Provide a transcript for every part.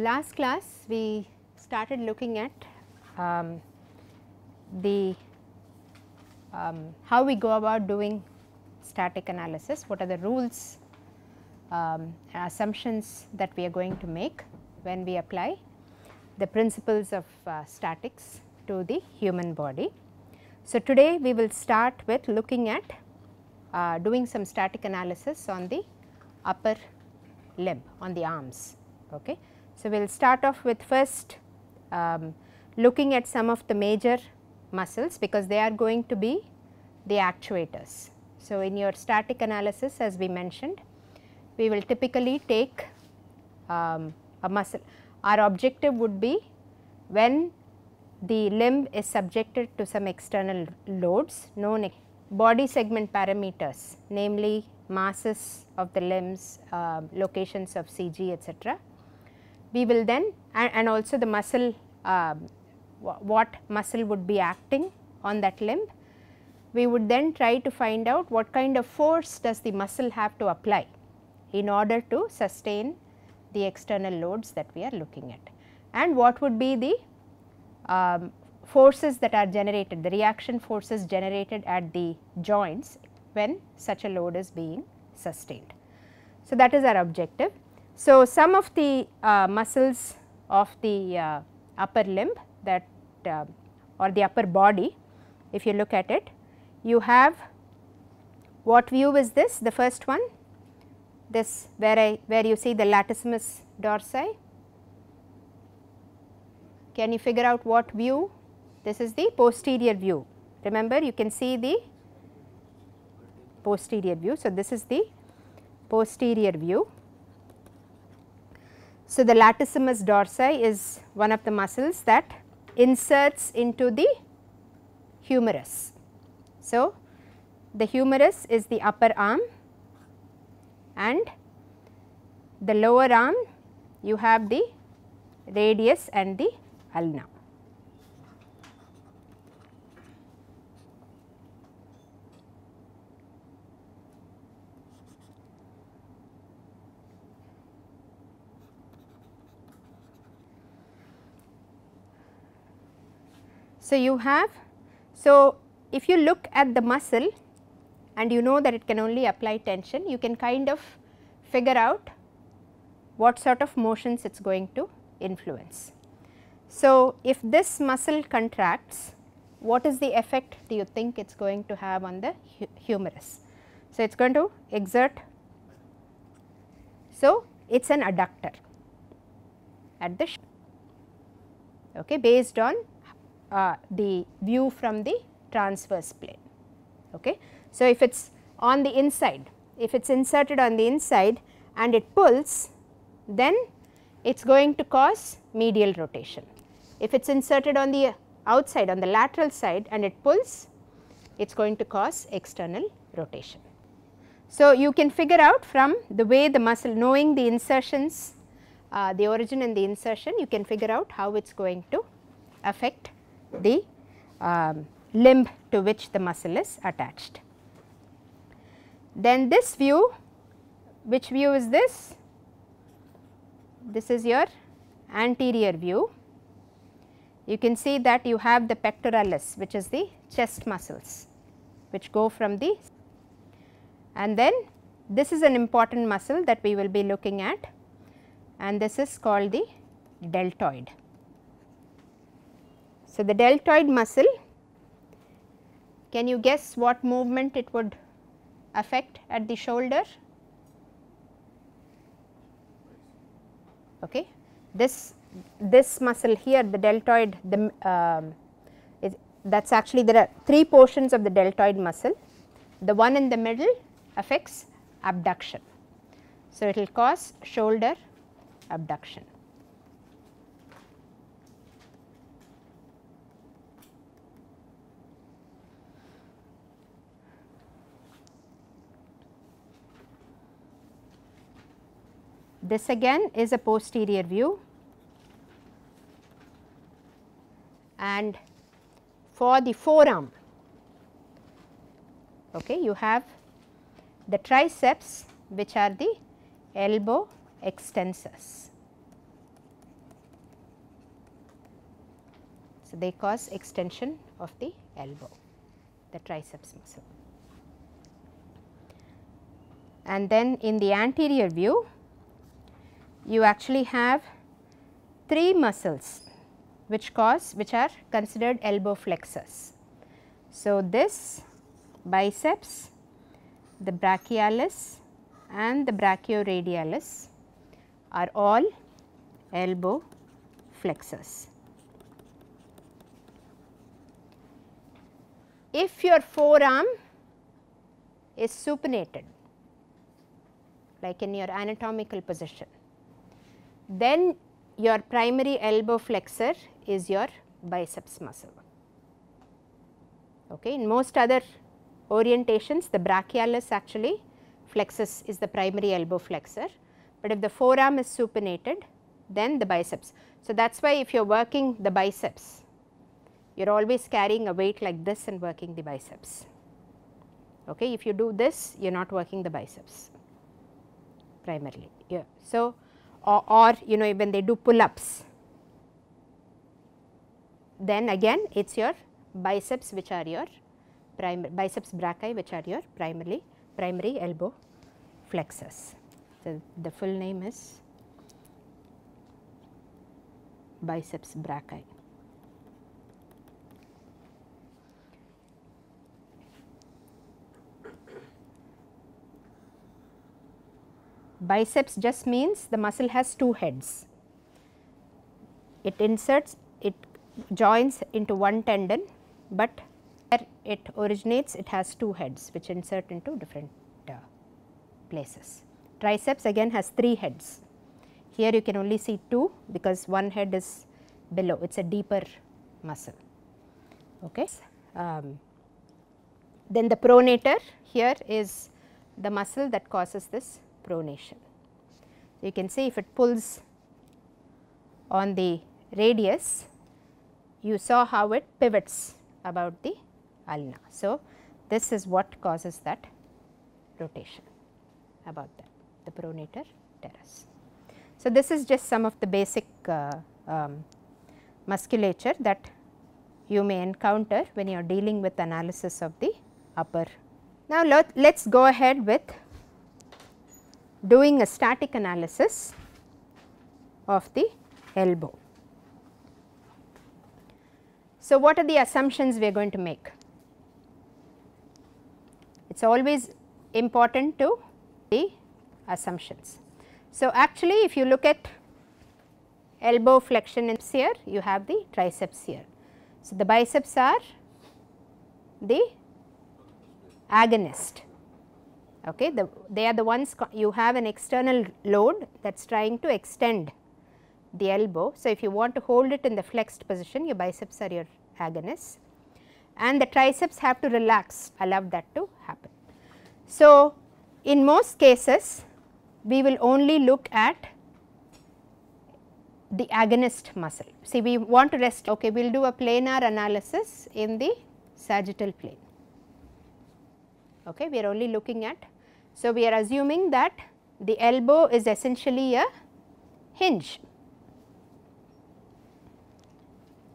last class we started looking at um, the um, how we go about doing static analysis, what are the rules um, assumptions that we are going to make when we apply the principles of uh, statics to the human body. So, today we will start with looking at uh, doing some static analysis on the upper limb on the arms. Okay. So, we will start off with first um, looking at some of the major muscles because they are going to be the actuators. So, in your static analysis as we mentioned we will typically take um, a muscle. Our objective would be when the limb is subjected to some external loads known body segment parameters namely masses of the limbs, uh, locations of CG etc. We will then and, and also the muscle uh, what muscle would be acting on that limb. We would then try to find out what kind of force does the muscle have to apply in order to sustain the external loads that we are looking at and what would be the um, forces that are generated, the reaction forces generated at the joints when such a load is being sustained. So, that is our objective. So, some of the uh, muscles of the uh, upper limb that uh, or the upper body, if you look at it, you have what view is this? The first one this where I where you see the latissimus dorsi. Can you figure out what view? This is the posterior view. Remember you can see the posterior view. So, this is the posterior view. So, the latissimus dorsi is one of the muscles that inserts into the humerus. So, the humerus is the upper arm and the lower arm you have the radius and the ulna. So, you have so if you look at the muscle and you know that it can only apply tension, you can kind of figure out what sort of motions it is going to influence. So, if this muscle contracts, what is the effect do you think it is going to have on the hu humerus? So, it is going to exert, so it is an adductor at the okay, based on uh, the view from the transverse plane. Okay. So, if it is on the inside, if it is inserted on the inside and it pulls, then it is going to cause medial rotation. If it is inserted on the outside on the lateral side and it pulls, it is going to cause external rotation. So, you can figure out from the way the muscle knowing the insertions, uh, the origin and the insertion, you can figure out how it is going to affect the um, limb to which the muscle is attached. Then this view, which view is this? This is your anterior view. You can see that you have the pectoralis which is the chest muscles which go from the and then this is an important muscle that we will be looking at and this is called the deltoid. So, the deltoid muscle can you guess what movement it would affect at the shoulder? Okay. This this muscle here the deltoid the um, is that is actually there are three portions of the deltoid muscle. The one in the middle affects abduction. So, it will cause shoulder abduction. This again is a posterior view and for the forearm okay, you have the triceps which are the elbow extensors. So, they cause extension of the elbow, the triceps muscle. And then in the anterior view, you actually have three muscles which cause which are considered elbow flexors. So, this biceps, the brachialis and the brachioradialis are all elbow flexors. If your forearm is supinated like in your anatomical position, then your primary elbow flexor is your biceps muscle. Okay. In most other orientations the brachialis actually flexus is the primary elbow flexor, but if the forearm is supinated then the biceps. So, that is why if you are working the biceps you are always carrying a weight like this and working the biceps. Okay. If you do this you are not working the biceps primarily. Yeah. So, or, or you know when they do pull ups then again it is your biceps which are your primary biceps brachii which are your primarily primary elbow flexors. So, the full name is biceps brachii. Biceps just means the muscle has two heads. It inserts, it joins into one tendon, but where it originates it has two heads which insert into different uh, places. Triceps again has three heads. Here you can only see two because one head is below, it is a deeper muscle. Okay. Um, then the pronator here is the muscle that causes this pronation. You can see if it pulls on the radius, you saw how it pivots about the ulna. So, this is what causes that rotation about that the pronator teres. So, this is just some of the basic uh, um, musculature that you may encounter when you are dealing with analysis of the upper. Now, let us go ahead with doing a static analysis of the elbow. So, what are the assumptions we are going to make? It is always important to the assumptions. So, actually if you look at elbow flexion in here, you have the triceps here. So, the biceps are the agonist okay the, they are the ones you have an external load that is trying to extend the elbow. So, if you want to hold it in the flexed position your biceps are your agonists and the triceps have to relax allow that to happen. So, in most cases we will only look at the agonist muscle. See we want to rest okay we will do a planar analysis in the sagittal plane. Okay, we are only looking at so, we are assuming that the elbow is essentially a hinge.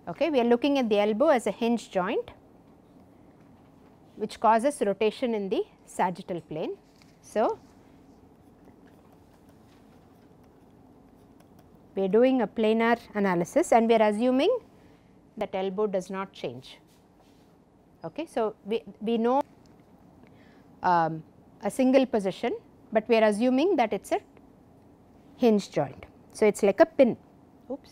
Okay, we are looking at the elbow as a hinge joint which causes rotation in the sagittal plane. So, we are doing a planar analysis and we are assuming that elbow does not change. Okay, so, we, we know um, a single position, but we are assuming that it is a hinge joint. So, it is like a pin. Oops.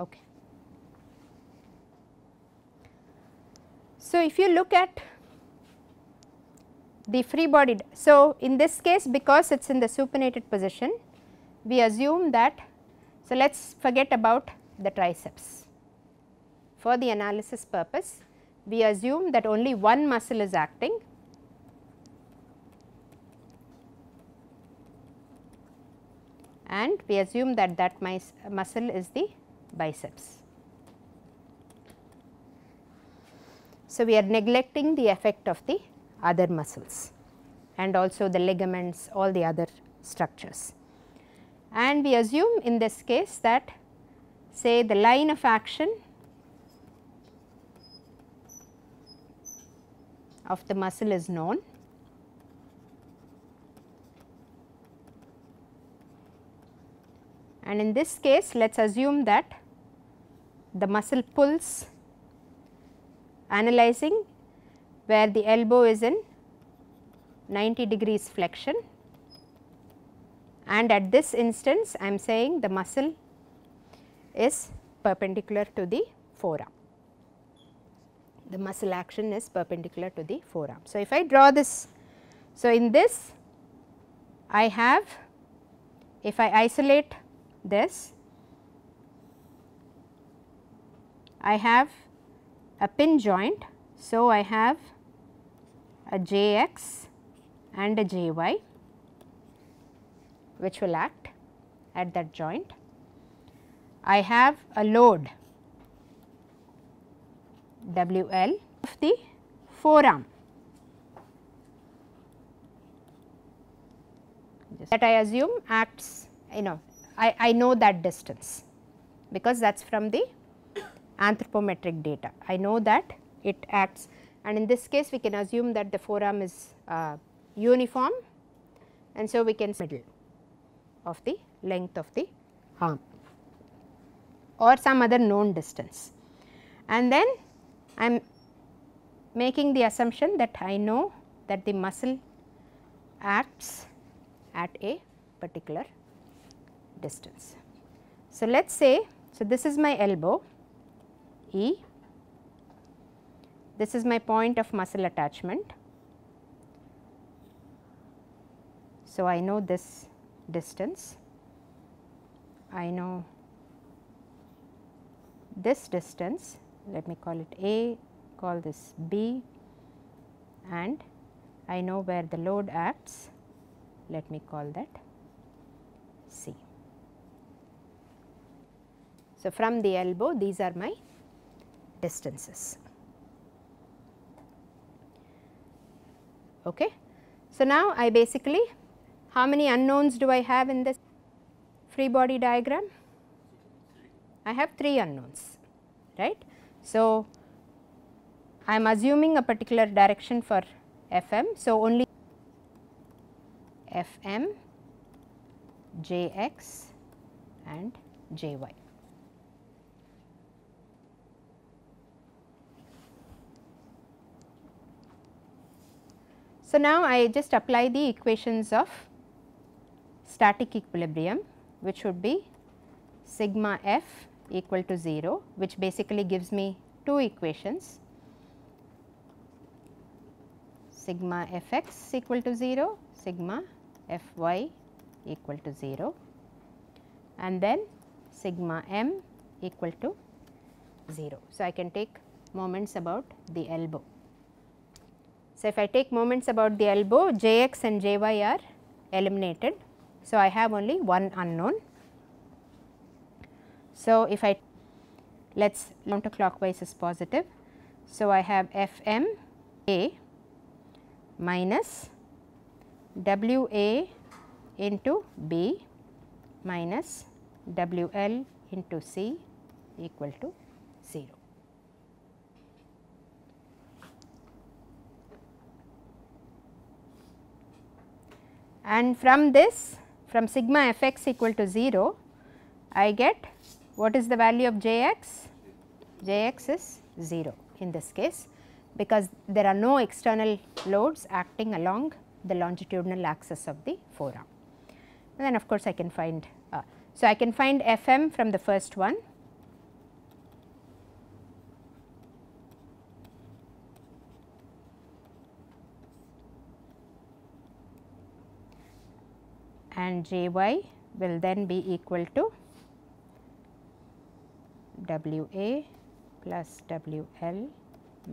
Okay. So, if you look at the free body, so in this case because it is in the supinated position, we assume that, so let us forget about the triceps. For the analysis purpose, we assume that only one muscle is acting and we assume that that muscle is the biceps. So, we are neglecting the effect of the other muscles and also the ligaments all the other structures. And we assume in this case that say the line of action of the muscle is known and in this case let us assume that the muscle pulls analyzing where the elbow is in 90 degrees flexion and at this instance I am saying the muscle is perpendicular to the forearm. The muscle action is perpendicular to the forearm. So, if I draw this, so in this I have if I isolate this, I have a pin joint. So, I have a Jx and a Jy which will act at that joint. I have a load WL of the forearm that I assume acts you know I, I know that distance because that is from the anthropometric data. I know that it acts and in this case we can assume that the forearm is uh, uniform and so we can middle of the length of the arm or some other known distance. And then I am making the assumption that I know that the muscle acts at a particular distance. So, let us say, so this is my elbow E, this is my point of muscle attachment. So, I know this distance, I know this distance, let me call it A, call this B and I know where the load acts, let me call that C. So, from the elbow these are my distances. Okay. So, now I basically how many unknowns do I have in this free body diagram? I have 3 unknowns right. So, I am assuming a particular direction for Fm. So, only Fm, Jx and Jy. So, now I just apply the equations of static equilibrium which would be sigma f equal to 0 which basically gives me two equations sigma f x equal to 0 sigma f y equal to 0 and then sigma m equal to 0. So, I can take moments about the elbow. So, if I take moments about the elbow Jx and Jy are eliminated. So, I have only one unknown. So, if I let us counterclockwise is positive. So, I have Fm A minus W A into B minus W L into C equal to 0. And from this from sigma f x equal to 0 I get what is the value of j x? j x is 0 in this case because there are no external loads acting along the longitudinal axis of the forearm. And then of course, I can find, uh, so I can find f m from the first one and J y will then be equal to W a plus W l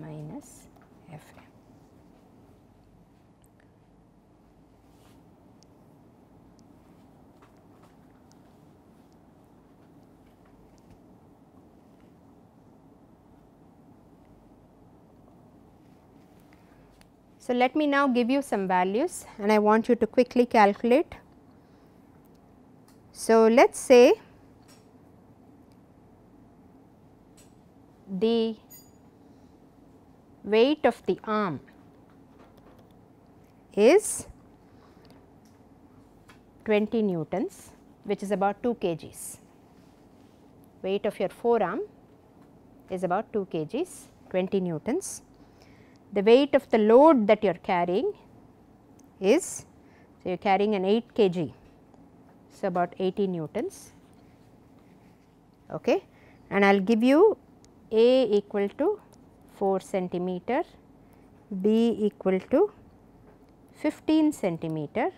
minus F a. So, let me now give you some values and I want you to quickly calculate so, let us say the weight of the arm is 20 newtons which is about 2 kgs. Weight of your forearm is about 2 kgs 20 newtons. The weight of the load that you are carrying is so you are carrying an 8 kg so about 80 newtons okay and I will give you A equal to 4 centimeter, B equal to 15 centimeter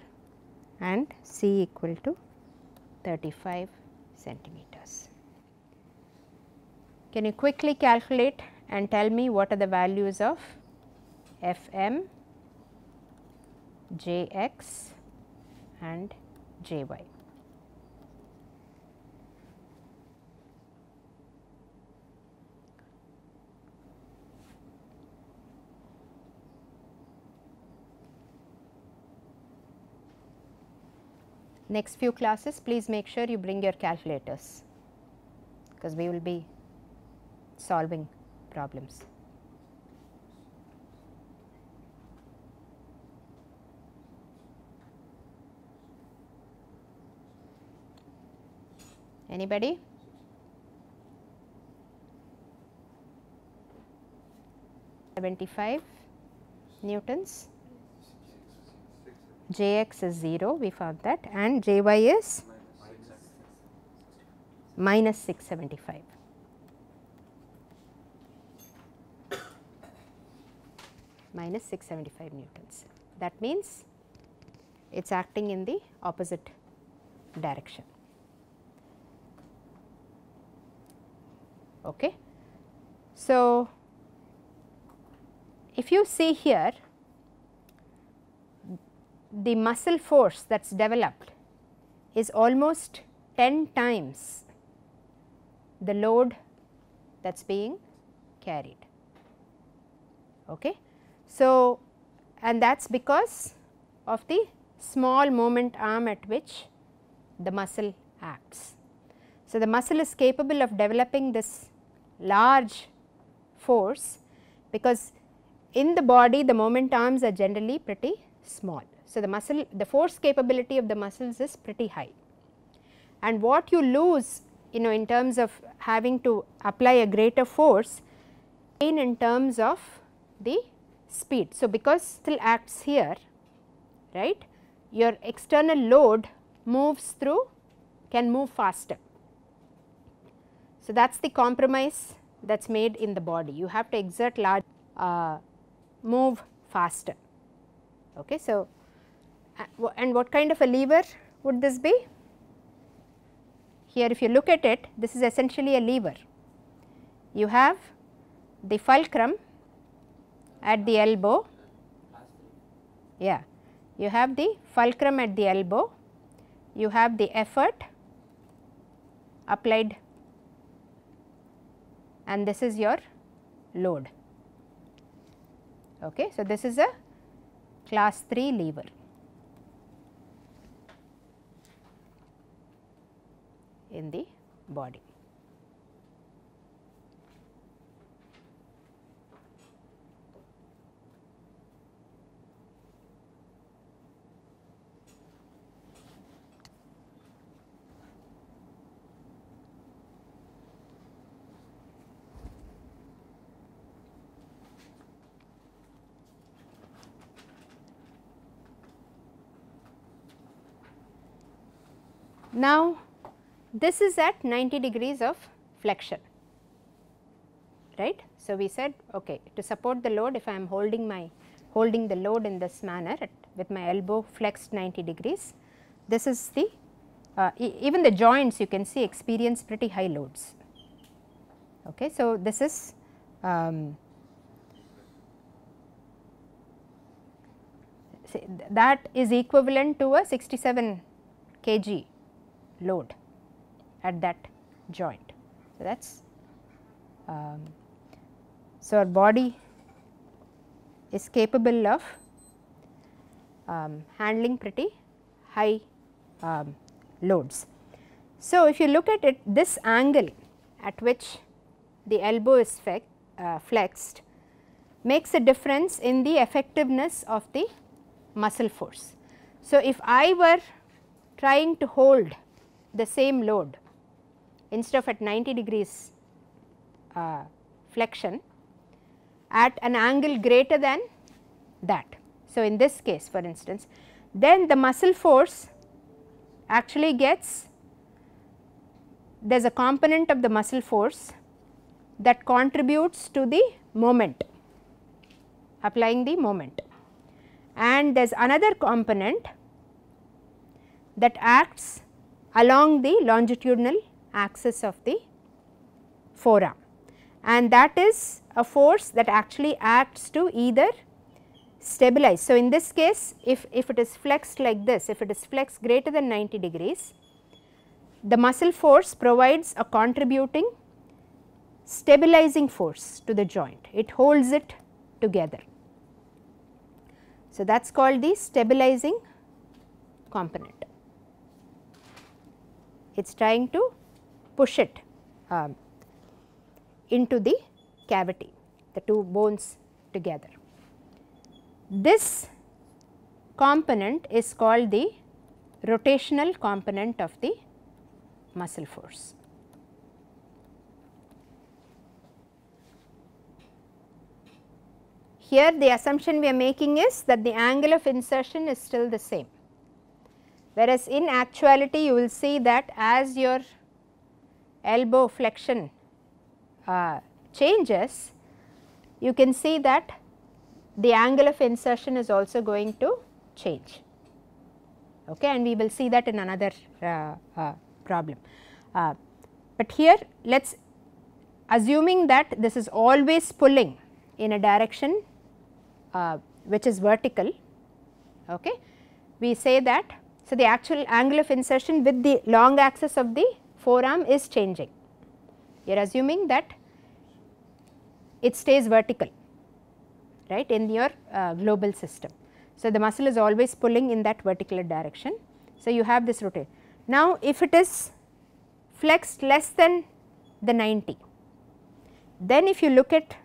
and C equal to 35 centimeters. Can you quickly calculate and tell me what are the values of Fm, Jx and Jy? Next few classes please make sure you bring your calculators because we will be solving problems. Anybody? Seventy-five newtons. Jx is 0, we found that and Jy is minus 675. minus 675 newtons. That means it is acting in the opposite direction. Okay. So, if you see here the muscle force that is developed is almost 10 times the load that is being carried. Okay. So, and that is because of the small moment arm at which the muscle acts. So, the muscle is capable of developing this large force because in the body the moment arms are generally pretty small. So, the muscle the force capability of the muscles is pretty high and what you lose you know in terms of having to apply a greater force in in terms of the speed. So, because still acts here right your external load moves through can move faster. So, that is the compromise that is made in the body you have to exert large uh, move faster. Okay. So, Uh, and what kind of a lever would this be? Here if you look at it this is essentially a lever. You have the fulcrum at the elbow, yeah, you have the fulcrum at the elbow, you have the effort applied and this is your load. Okay. So, this is a class 3 lever. In the body. Now, this is at 90 degrees of flexion right. So, we said okay to support the load if I am holding my holding the load in this manner at, with my elbow flexed 90 degrees this is the uh, e even the joints you can see experience pretty high loads. Okay. So, this is um, that is equivalent to a 67 kg load at that joint. So, that is um, so our body is capable of um, handling pretty high um, loads. So, if you look at it this angle at which the elbow is uh, flexed makes a difference in the effectiveness of the muscle force. So, if I were trying to hold the same load instead of at 90 degrees uh, flexion at an angle greater than that. So, in this case for instance, then the muscle force actually gets there is a component of the muscle force that contributes to the moment applying the moment and there is another component that acts along the longitudinal axis of the forearm and that is a force that actually acts to either stabilize. So, in this case if, if it is flexed like this, if it is flexed greater than 90 degrees, the muscle force provides a contributing stabilizing force to the joint, it holds it together. So, that is called the stabilizing component. It is trying to push it um, into the cavity, the two bones together. This component is called the rotational component of the muscle force. Here the assumption we are making is that the angle of insertion is still the same, whereas in actuality you will see that as your elbow flexion uh, changes, you can see that the angle of insertion is also going to change okay and we will see that in another uh, uh, problem. Uh, but here let us assuming that this is always pulling in a direction uh, which is vertical okay we say that so the actual angle of insertion with the long axis of the forearm is changing you are assuming that it stays vertical right in your uh, global system. So, the muscle is always pulling in that vertical direction. So, you have this rotate. Now, if it is flexed less than the 90, then if you look at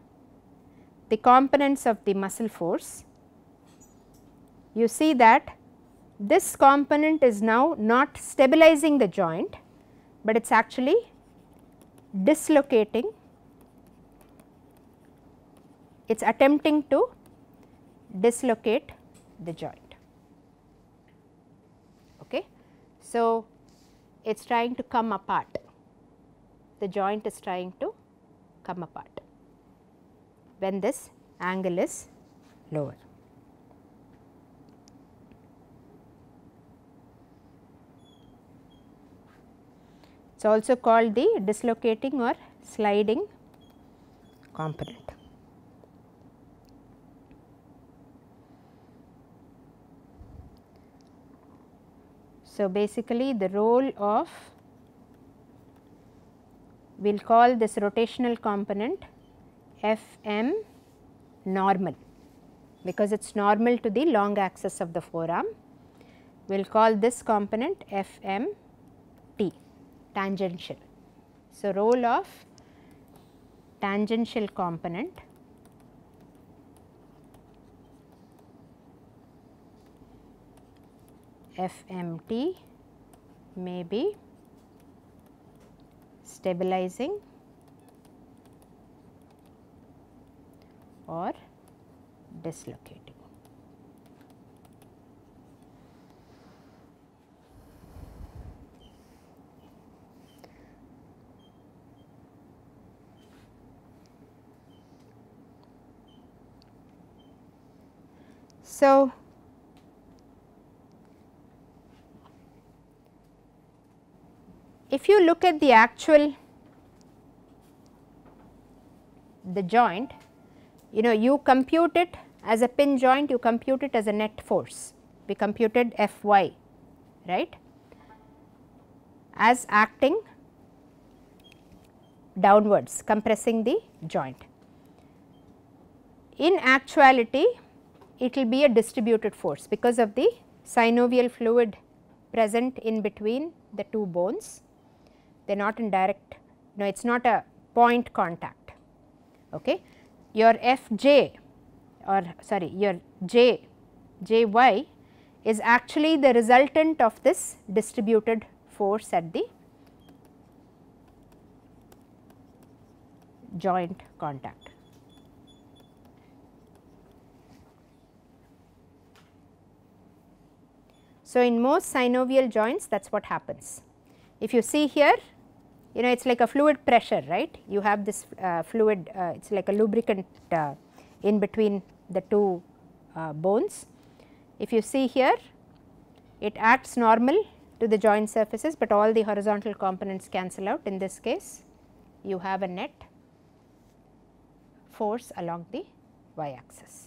the components of the muscle force, you see that this component is now not stabilizing the joint, but it is actually dislocating it is attempting to dislocate the joint. Okay. So, it is trying to come apart, the joint is trying to come apart when this angle is lower. It is also called the dislocating or sliding component. So, basically the role of we will call this rotational component Fm normal because it is normal to the long axis of the forearm. We will call this component Fm T tangential. So, role of tangential component FMT may be stabilizing or dislocating. So, if you look at the actual the joint, you know you compute it as a pin joint, you compute it as a net force. We computed Fy, right, as acting downwards compressing the joint. in actuality it will be a distributed force because of the synovial fluid present in between the two bones. They are not in direct, no it is not a point contact. Okay. Your Fj or sorry your J, Jy is actually the resultant of this distributed force at the joint contact. So, in most synovial joints that is what happens. If you see here you know it is like a fluid pressure right, you have this uh, fluid uh, it is like a lubricant uh, in between the two uh, bones. If you see here it acts normal to the joint surfaces, but all the horizontal components cancel out in this case you have a net force along the y axis.